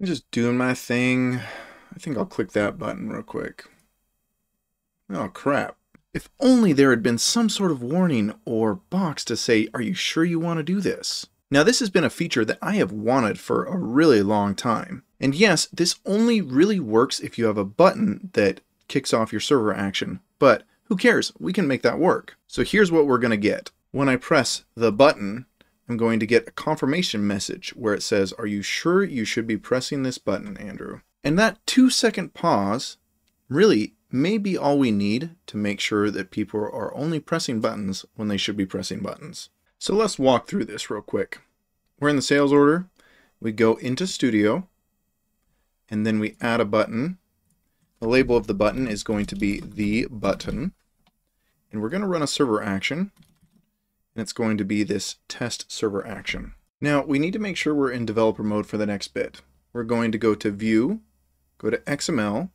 I'm just doing my thing. I think I'll click that button real quick. Oh crap. If only there had been some sort of warning or box to say, are you sure you want to do this? Now this has been a feature that I have wanted for a really long time. And yes, this only really works if you have a button that kicks off your server action, but who cares? We can make that work. So here's what we're going to get. When I press the button, I'm going to get a confirmation message where it says, are you sure you should be pressing this button, Andrew? And that two second pause really may be all we need to make sure that people are only pressing buttons when they should be pressing buttons. So let's walk through this real quick. We're in the sales order. We go into Studio, and then we add a button. The label of the button is going to be the button. And we're going to run a server action, and it's going to be this test server action. Now, we need to make sure we're in developer mode for the next bit. We're going to go to View, go to XML,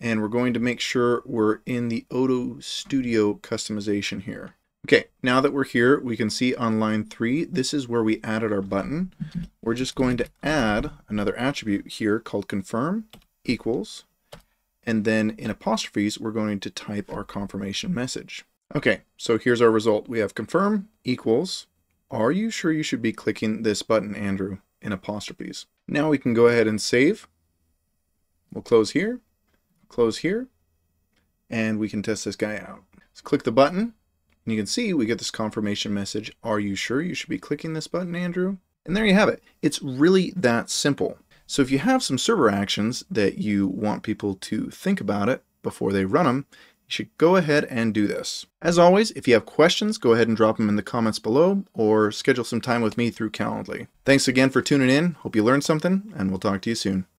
and we're going to make sure we're in the Odoo Studio customization here. Okay, now that we're here, we can see on line three, this is where we added our button. We're just going to add another attribute here called confirm equals, and then in apostrophes, we're going to type our confirmation message. Okay, so here's our result. We have confirm equals, are you sure you should be clicking this button, Andrew, in apostrophes? Now we can go ahead and save. We'll close here close here, and we can test this guy out. So click the button, and you can see we get this confirmation message. Are you sure you should be clicking this button, Andrew? And there you have it. It's really that simple. So if you have some server actions that you want people to think about it before they run them, you should go ahead and do this. As always, if you have questions, go ahead and drop them in the comments below or schedule some time with me through Calendly. Thanks again for tuning in. Hope you learned something, and we'll talk to you soon.